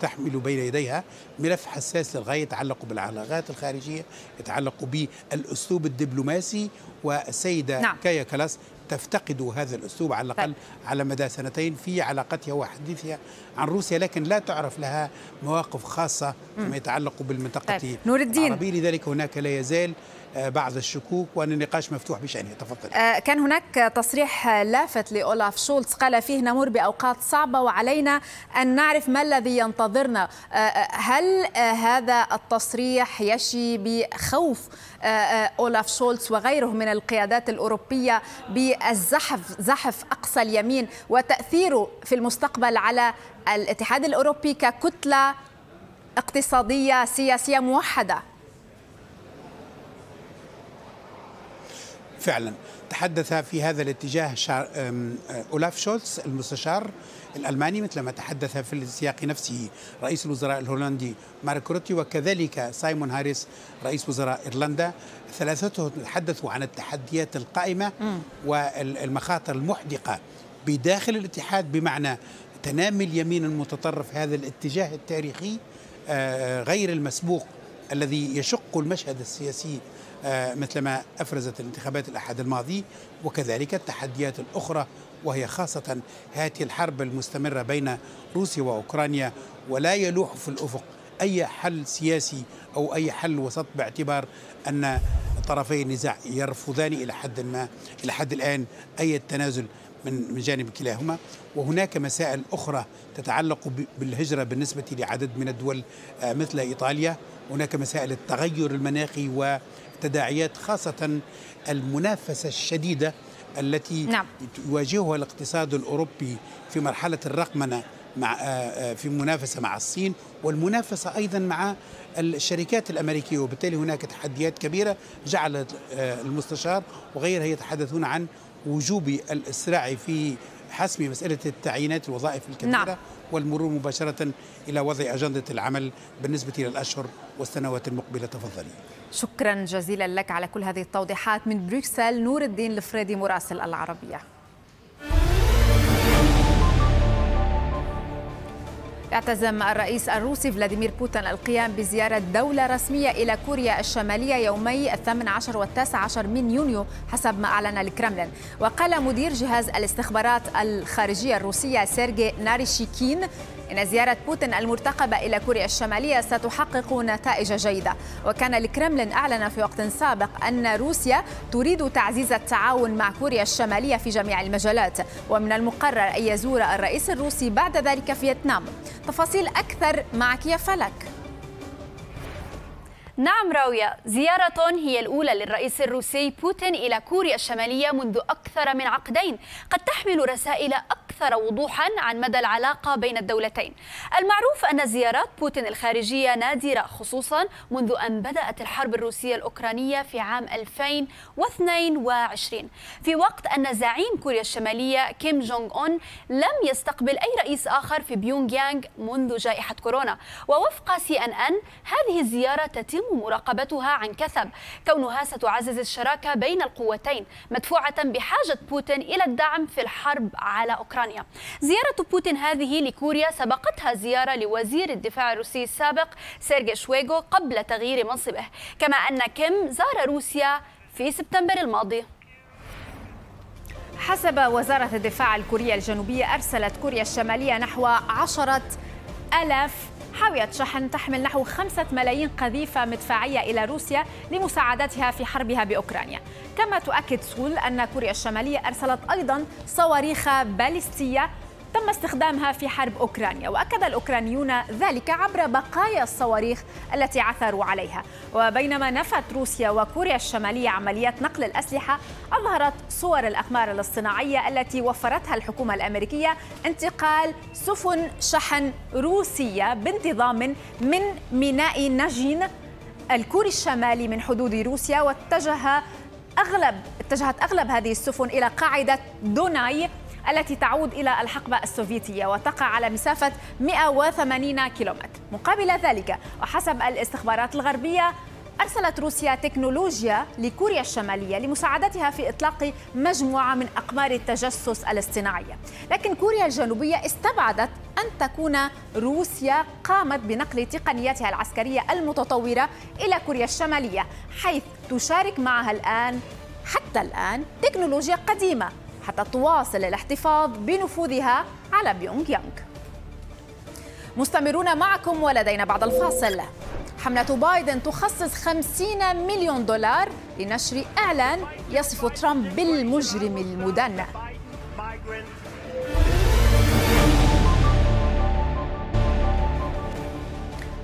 تحمل بين يديها ملف حساس للغاية يتعلق بالعلاقات الخارجية يتعلق بالأسلوب الدبلوماسي والسيدة نعم. كايا كلاس تفتقد هذا الأسلوب على الأقل على مدى سنتين في علاقتها وحديثها عن روسيا لكن لا تعرف لها مواقف خاصة فيما يتعلق بالمنطقة طيب. العربية. لذلك هناك لا يزال بعض الشكوك وأن النقاش مفتوح بشأنه. تفضل. كان هناك تصريح لافت لأولاف شولتز قال فيه نمر بأوقات صعبة وعلينا أن نعرف ما الذي ينتظرنا. هل هذا التصريح يشي بخوف أولاف شولتز وغيره من القيادات الأوروبية الزحف زحف أقصى اليمين وتأثيره في المستقبل على الاتحاد الأوروبي ككتلة اقتصادية سياسية موحدة؟ فعلا تحدث في هذا الاتجاه شار... أولاف شولتز المستشار الألماني مثلما تحدث في السياق نفسه رئيس الوزراء الهولندي مارك روتي وكذلك سايمون هاريس رئيس وزراء إيرلندا ثلاثتهم تحدثوا عن التحديات القائمة م. والمخاطر المحدقة بداخل الاتحاد بمعنى تنامي اليمين المتطرف هذا الاتجاه التاريخي غير المسبوق الذي يشق المشهد السياسي مثلما أفرزت الانتخابات الأحد الماضي وكذلك التحديات الأخرى وهي خاصة هذه الحرب المستمرة بين روسيا وأوكرانيا ولا يلوح في الأفق أي حل سياسي أو أي حل وسط باعتبار أن طرفي النزاع يرفضان إلى حد ما إلى حد الآن أي تنازل من من جانب كلاهما. وهناك مسائل أخرى تتعلق بالهجرة بالنسبة لعدد من الدول مثل إيطاليا. هناك مسائل التغير المناخي وتداعيات خاصة المنافسة الشديدة التي نعم. يواجهها الاقتصاد الأوروبي في مرحلة الرقمنة مع في منافسة مع الصين والمنافسة أيضا مع الشركات الأمريكية وبالتالي هناك تحديات كبيرة جعلت المستشار وغيره يتحدثون عن وجوب الإسراع في حسم مسألة التعيينات الوظائف الكبيرة نعم. والمرور مباشرة إلى وضع أجندة العمل بالنسبة للأشهر والسنوات المقبلة تفضلي. شكرا جزيلا لك على كل هذه التوضيحات من بروكسل نور الدين الفريدي مراسل العربية. اعتزم الرئيس الروسي فلاديمير بوتين القيام بزيارة دولة رسمية إلى كوريا الشمالية يومي الثامن عشر والتاسع عشر من يونيو حسب ما أعلن الكرملين وقال مدير جهاز الاستخبارات الخارجية الروسية سيرجي ناريشيكين إن زيارة بوتين المرتقبة إلى كوريا الشمالية ستحقق نتائج جيدة. وكان الكرملين أعلن في وقت سابق أن روسيا تريد تعزيز التعاون مع كوريا الشمالية في جميع المجالات. ومن المقرر أن يزور الرئيس الروسي بعد ذلك فيتنام. تفاصيل أكثر معك يا فلك. نعم راوية. زيارة هي الأولى للرئيس الروسي بوتين إلى كوريا الشمالية منذ أكثر من عقدين. قد تحمل رسائل أكثر وضوحا عن مدى العلاقة بين الدولتين. المعروف أن زيارات بوتين الخارجية نادرة خصوصا منذ أن بدأت الحرب الروسية الأوكرانية في عام 2022 في وقت أن زعيم كوريا الشمالية كيم جونغ أون لم يستقبل أي رئيس آخر في بيونغ يانغ منذ جائحة كورونا. ووفق سي أن أن هذه الزيارة تتم مراقبتها عن كثب. كونها ستعزز الشراكة بين القوتين مدفوعة بحاجة بوتين إلى الدعم في الحرب على أوكرانيا. زيارة بوتين هذه لكوريا سبقتها زيارة لوزير الدفاع الروسي السابق سيرجي شويغو قبل تغيير منصبه. كما أن كيم زار روسيا في سبتمبر الماضي. حسب وزارة الدفاع الكورية الجنوبية أرسلت كوريا الشمالية نحو عشرة ألاف حاوية شحن تحمل نحو خمسة ملايين قذيفة مدفعية إلى روسيا لمساعدتها في حربها بأوكرانيا. كما تؤكد سول أن كوريا الشمالية أرسلت أيضا صواريخ باليستية تم استخدامها في حرب أوكرانيا وأكد الأوكرانيون ذلك عبر بقايا الصواريخ التي عثروا عليها. وبينما نفت روسيا وكوريا الشمالية عمليات نقل الأسلحة أظهرت صور الأقمار الاصطناعية التي وفرتها الحكومة الأمريكية انتقال سفن شحن روسية بانتظام من ميناء ناجين الكوري الشمالي من حدود روسيا واتجه أغلب اتجهت أغلب هذه السفن إلى قاعدة دوناي التي تعود إلى الحقبة السوفيتية وتقع على مسافة 180 كيلومتر. مقابل ذلك وحسب الاستخبارات الغربية أرسلت روسيا تكنولوجيا لكوريا الشمالية لمساعدتها في إطلاق مجموعة من أقمار التجسس الاصطناعية. لكن كوريا الجنوبية استبعدت أن تكون روسيا قامت بنقل تقنياتها العسكرية المتطورة إلى كوريا الشمالية حيث تشارك معها الآن حتى الآن تكنولوجيا قديمة. حتى تواصل الاحتفاظ بنفوذها على بيونغ يانغ. مستمرون معكم ولدينا بعد الفاصل. حملة بايدن تخصص 50 مليون دولار لنشر إعلان يصف ترامب بالمجرم المدنى.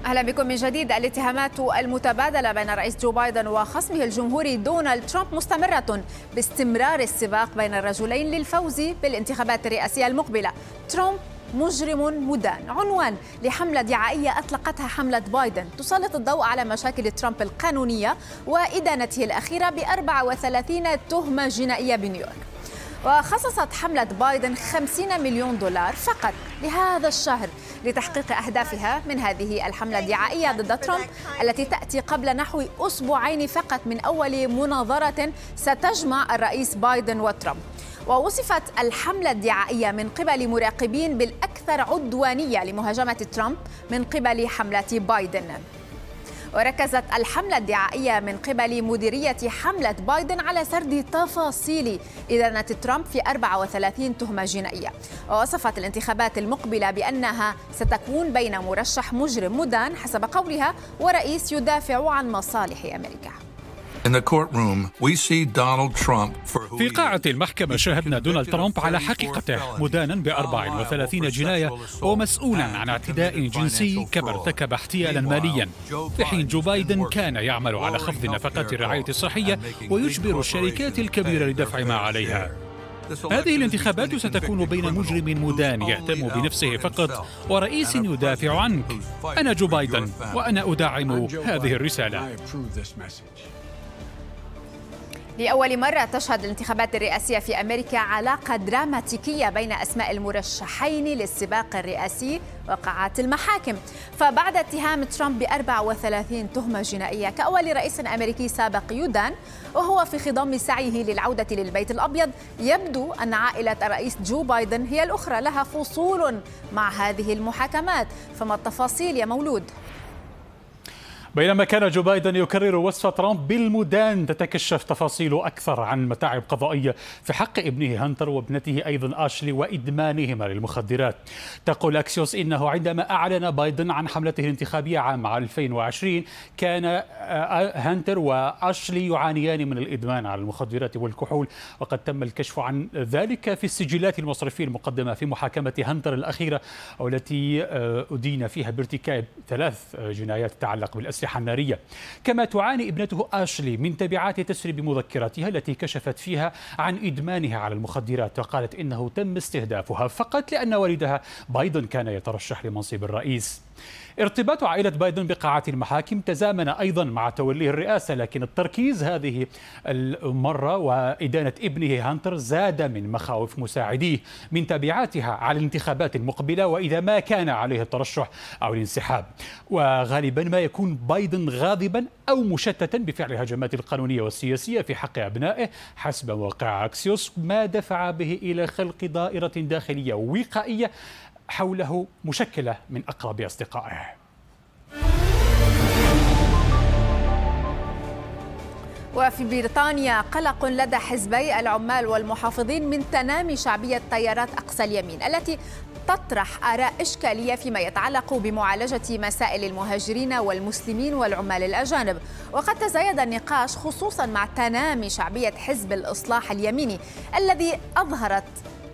أهلا بكم من جديد. الاتهامات المتبادلة بين الرئيس جو بايدن وخصمه الجمهوري دونالد ترامب مستمرة باستمرار السباق بين الرجلين للفوز بالانتخابات الرئاسية المقبلة. ترامب مجرم مدان. عنوان لحملة دعائية أطلقتها حملة بايدن. تسلط الضوء على مشاكل ترامب القانونية وإدانته الأخيرة ب 34 تهمة جنائية بنيويورك. وخصصت حملة بايدن 50 مليون دولار فقط لهذا الشهر لتحقيق أهدافها من هذه الحملة الدعائية ضد ترامب التي تأتي قبل نحو أسبوعين فقط من أول مناظرة ستجمع الرئيس بايدن وترامب. ووصفت الحملة الدعائية من قبل مراقبين بالأكثر عدوانية لمهاجمة ترامب من قبل حملة بايدن. وركزت الحملة الدعائية من قبل مديرية حملة بايدن على سرد تفاصيل إدانة ترامب في 34 تهمة جنائية. ووصفت الانتخابات المقبلة بأنها ستكون بين مرشح مجرم مدان حسب قولها ورئيس يدافع عن مصالح أمريكا. في قاعة المحكمة شاهدنا دونالد ترامب على حقيقته مدانا ب 34 جناية ومسؤولا عن اعتداء جنسي كما ارتكب احتيالا ماليا. في حين جو بايدن كان يعمل على خفض نفقات الرعاية الصحية ويجبر الشركات الكبيرة لدفع ما عليها. هذه الانتخابات ستكون بين مجرم مدان يهتم بنفسه فقط ورئيس يدافع عنك أنا جو بايدن وأنا أدعم هذه الرسالة. لأول مرة تشهد الانتخابات الرئاسية في أمريكا علاقة دراماتيكية بين أسماء المرشحين للسباق الرئاسي وقاعات المحاكم فبعد اتهام ترامب ب 34 تهمة جنائية كأول رئيس أمريكي سابق يدان وهو في خضم سعيه للعودة للبيت الأبيض يبدو أن عائلة الرئيس جو بايدن هي الأخرى لها فصول مع هذه المحاكمات فما التفاصيل يا مولود؟ بينما كان جو بايدن يكرر وصف ترامب بالمدان تتكشف تفاصيل أكثر عن متاعب قضائية في حق ابنه هانتر وابنته أيضا آشلي وإدمانهما للمخدرات. تقول أكسيوس إنه عندما أعلن بايدن عن حملته الانتخابية عام 2020 كان هانتر وآشلي يعانيان من الإدمان على المخدرات والكحول وقد تم الكشف عن ذلك في السجلات المصرفية المقدمة في محاكمة هانتر الأخيرة والتي أدين فيها بارتكاب ثلاث جنايات تتعلق بالأسلحة. النارية كما تعاني ابنته آشلي من تبعات تسريب مذكراتها التي كشفت فيها عن إدمانها على المخدرات وقالت إنه تم استهدافها فقط لأن والدها بايدن كان يترشح لمنصب الرئيس. ارتباط عائلة بايدن بقاعات المحاكم تزامن أيضا مع توليه الرئاسة لكن التركيز هذه المرة وإدانة ابنه هانتر زاد من مخاوف مساعديه من تبعاتها على الانتخابات المقبلة وإذا ما كان عليه الترشح أو الانسحاب. وغالبا ما يكون بايدن غاضبا أو مشتتا بفعل الهجمات القانونية والسياسية في حق أبنائه حسب موقع أكسيوس ما دفع به إلى خلق دائرة داخلية وقائية حوله مشكلة من أقرب أصدقائه. وفي بريطانيا قلق لدى حزبي العمال والمحافظين من تنامي شعبية تيارات أقصى اليمين التي تطرح آراء إشكالية فيما يتعلق بمعالجة مسائل المهاجرين والمسلمين والعمال الأجانب. وقد تزايد النقاش خصوصا مع تنامي شعبية حزب الإصلاح اليميني الذي أظهرت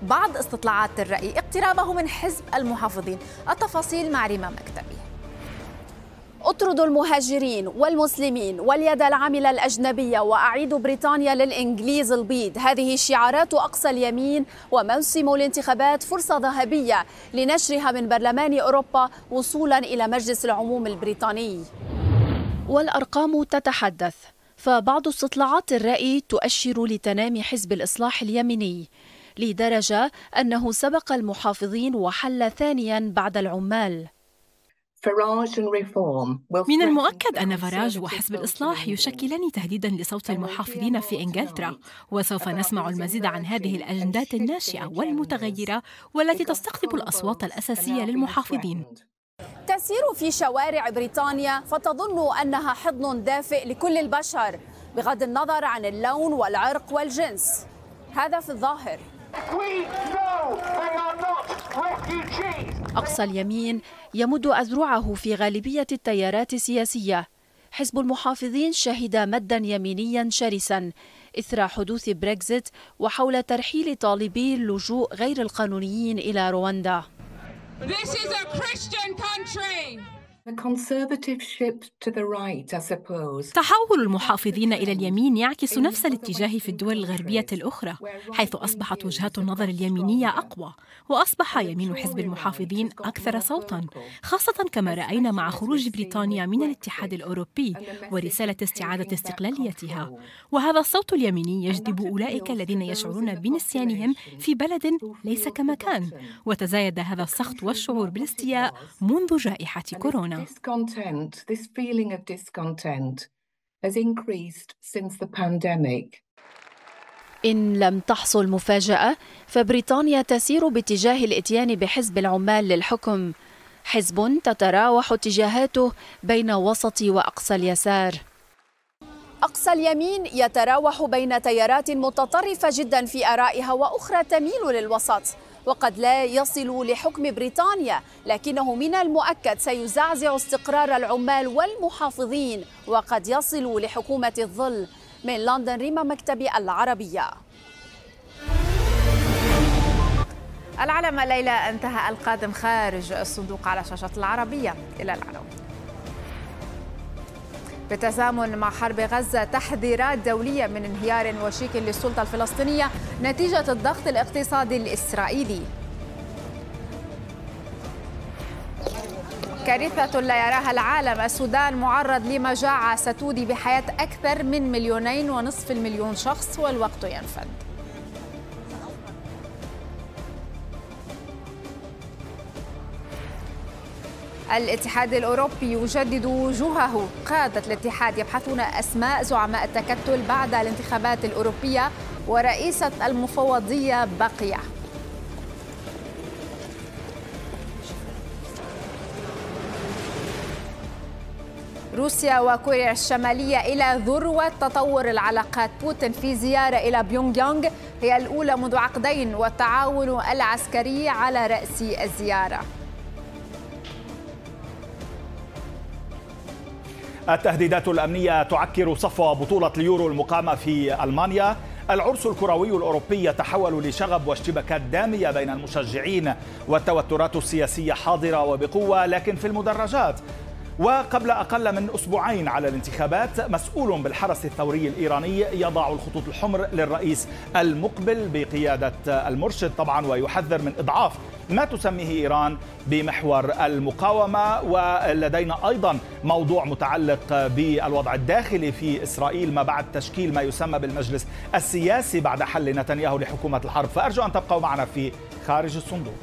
بعض استطلاعات الرأي اقترابه من حزب المحافظين. التفاصيل مع ريما مكتبي. اطردوا المهاجرين والمسلمين واليد العاملة الأجنبية وأعيدوا بريطانيا للإنجليز البيض. هذه شعارات أقصى اليمين وموسم الانتخابات فرصة ذهبية لنشرها من برلمان أوروبا وصولا إلى مجلس العموم البريطاني. والأرقام تتحدث فبعض استطلاعات الرأي تؤشر لتنامي حزب الإصلاح اليمني لدرجة أنه سبق المحافظين وحل ثانيا بعد العمال. من المؤكد أن فراج وحزب الإصلاح يشكلان تهديدا لصوت المحافظين في إنجلترا وسوف نسمع المزيد عن هذه الأجندات الناشئة والمتغيرة والتي تستقطب الأصوات الأساسية للمحافظين. تسير في شوارع بريطانيا فتظن أنها حضن دافئ لكل البشر بغض النظر عن اللون والعرق والجنس. هذا في الظاهر. أقصى اليمين يمد أذرعه في غالبية التيارات السياسية. حزب المحافظين شهد مدا يمينيا شرسا إثر حدوث بريكزيت وحول ترحيل طالبي اللجوء غير القانونيين إلى رواندا. تحول المحافظين إلى اليمين يعكس نفس الاتجاه في الدول الغربية الأخرى حيث أصبحت وجهات النظر اليمينية أقوى وأصبح يمين حزب المحافظين أكثر صوتا خاصة كما رأينا مع خروج بريطانيا من الاتحاد الأوروبي ورسالة استعادة استقلاليتها. وهذا الصوت اليميني يجذب أولئك الذين يشعرون بنسيانهم في بلد ليس كما كان وتزايد هذا السخط والشعور بالاستياء منذ جائحة كورونا. إن لم تحصل مفاجأة فبريطانيا تسير باتجاه الإتيان بحزب العمال للحكم. حزب تتراوح اتجاهاته بين وسط وأقصى اليسار. أقصى اليمين يتراوح بين تيارات متطرفة جدا في آرائها وأخرى تميل للوسط. وقد لا يصل لحكم بريطانيا لكنه من المؤكد سيزعزع استقرار العمال والمحافظين وقد يصل لحكومة الظل. من لندن ريما مكتبي العربية. العلم الليلة انتهى القادم خارج الصندوق على شاشة العربية. إلى العناوين بتزامن مع حرب غزة تحذيرات دولية من انهيار وشيك للسلطة الفلسطينية نتيجة الضغط الاقتصادي الإسرائيلي. كارثة لا يراها العالم. السودان معرض لمجاعة ستودي بحياة أكثر من مليونين ونصف المليون شخص والوقت ينفد. الاتحاد الأوروبي يجدد وجوهه. قادة الاتحاد يبحثون أسماء زعماء التكتل بعد الانتخابات الأوروبية ورئيسة المفوضية بقية روسيا وكوريا الشمالية إلى ذروة تطور العلاقات. بوتين في زيارة إلى بيونغ يونغ هي الأولى منذ عقدين والتعاون العسكري على رأس الزيارة. التهديدات الأمنية تعكر صفو بطولة اليورو المقامة في ألمانيا. العرس الكروي الأوروبي يتحول لشغب واشتباكات دامية بين المشجعين والتوترات السياسية حاضرة وبقوة لكن في المدرجات وقبل أقل من أسبوعين على الانتخابات مسؤول بالحرس الثوري الإيراني يضع الخطوط الحمر للرئيس المقبل بقيادة المرشد طبعا ويحذر من إضعاف ما تسميه إيران بمحور المقاومة. ولدينا أيضا موضوع متعلق بالوضع الداخلي في إسرائيل ما بعد تشكيل ما يسمى بالمجلس السياسي بعد حل نتنياهو لحكومة الحرب. فأرجو أن تبقوا معنا في خارج الصندوق.